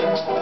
Thank you.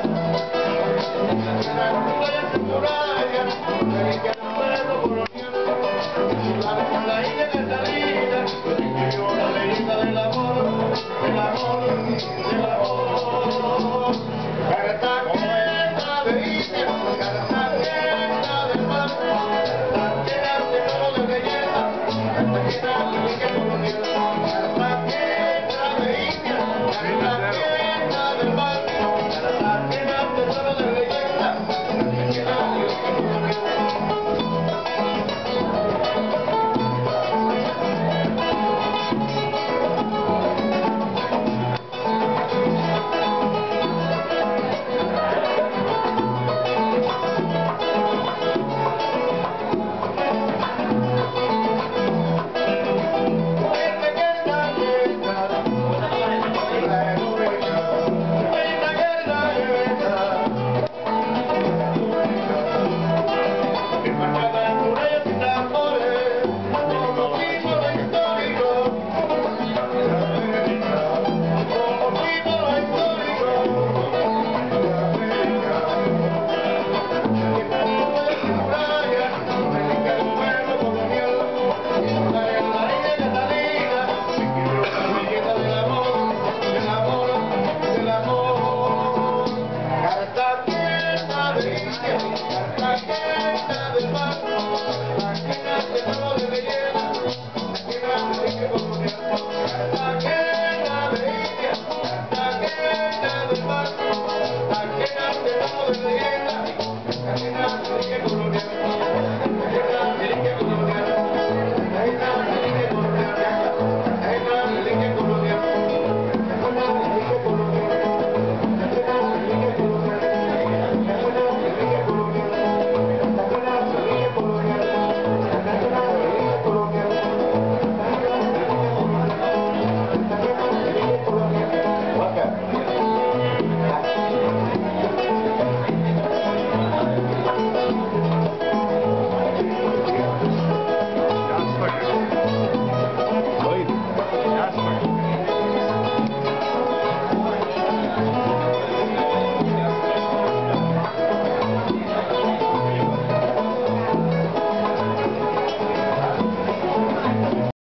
Bye.